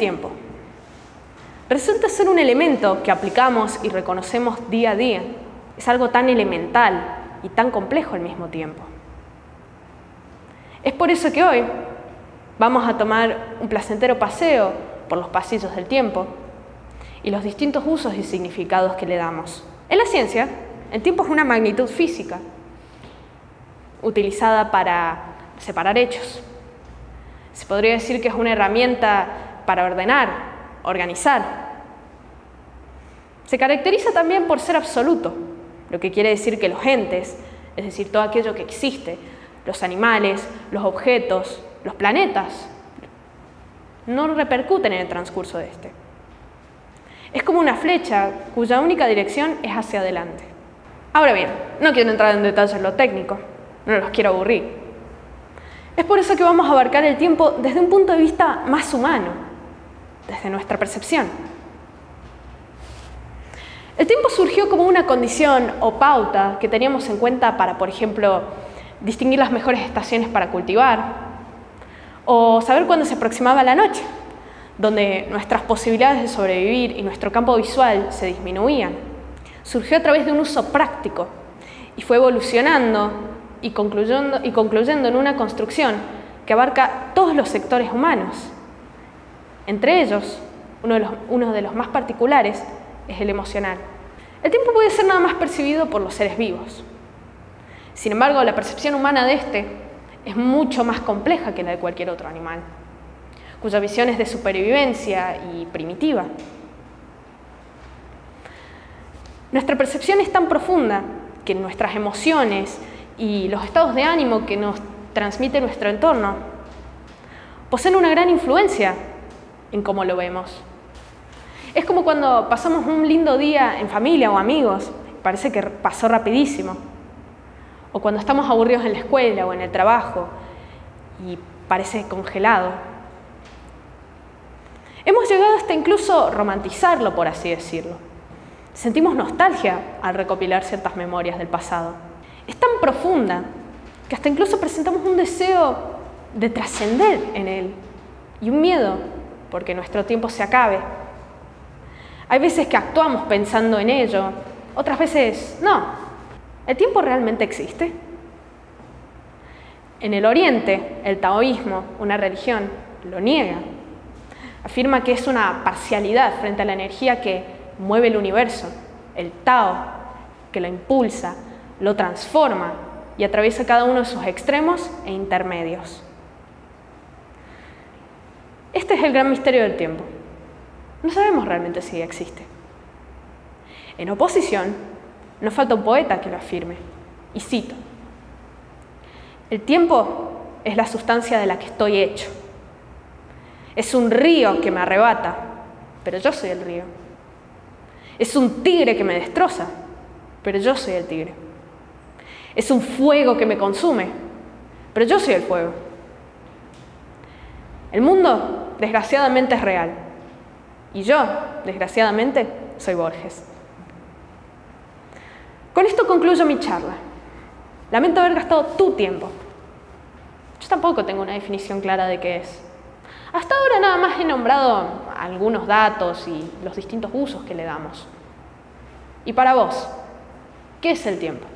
tiempo? Resulta ser un elemento que aplicamos y reconocemos día a día. Es algo tan elemental y tan complejo al mismo tiempo. Es por eso que hoy vamos a tomar un placentero paseo por los pasillos del tiempo y los distintos usos y significados que le damos. En la ciencia, el tiempo es una magnitud física utilizada para separar hechos. Se podría decir que es una herramienta para ordenar, organizar. Se caracteriza también por ser absoluto, lo que quiere decir que los entes, es decir, todo aquello que existe, los animales, los objetos, los planetas, no repercuten en el transcurso de este. Es como una flecha cuya única dirección es hacia adelante. Ahora bien, no quiero entrar en detalles en lo técnico, no los quiero aburrir. Es por eso que vamos a abarcar el tiempo desde un punto de vista más humano, desde nuestra percepción. El tiempo surgió como una condición o pauta que teníamos en cuenta para, por ejemplo, distinguir las mejores estaciones para cultivar, o saber cuándo se aproximaba la noche, donde nuestras posibilidades de sobrevivir y nuestro campo visual se disminuían. Surgió a través de un uso práctico y fue evolucionando y concluyendo, y concluyendo en una construcción que abarca todos los sectores humanos. Entre ellos, uno de, los, más particulares es el emocional. El tiempo puede ser nada más percibido por los seres vivos. Sin embargo, la percepción humana de este es mucho más compleja que la de cualquier otro animal, cuya visión es de supervivencia y primitiva. Nuestra percepción es tan profunda que nuestras emociones y los estados de ánimo que nos transmite nuestro entorno poseen una gran influencia en cómo lo vemos. Es como cuando pasamos un lindo día en familia o amigos, parece que pasó rapidísimo. O cuando estamos aburridos en la escuela o en el trabajo y parece congelado. Hemos llegado hasta incluso romantizarlo, por así decirlo. Sentimos nostalgia al recopilar ciertas memorias del pasado es tan profunda que hasta incluso presentamos un deseo de trascender en él y un miedo porque nuestro tiempo se acabe. Hay veces que actuamos pensando en ello, otras veces no. ¿El tiempo realmente existe? En el Oriente, el taoísmo, una religión, lo niega. Afirma que es una parcialidad frente a la energía que mueve el universo, el Tao, que lo impulsa, lo transforma y atraviesa cada uno de sus extremos e intermedios. Este es el gran misterio del tiempo. No sabemos realmente si existe. En oposición, no falta un poeta que lo afirme. Y cito, el tiempo es la sustancia de la que estoy hecho. Es un río que me arrebata, pero yo soy el río. Es un tigre que me destroza, pero yo soy el tigre. Es un fuego que me consume, pero yo soy el fuego. El mundo, desgraciadamente, es real. Y yo, desgraciadamente, soy Borges. Con esto concluyo mi charla. Lamento haber gastado tu tiempo. Yo tampoco tengo una definición clara de qué es. Hasta ahora nada más he nombrado algunos datos y los distintos usos que le damos. Y para vos, ¿qué es el tiempo?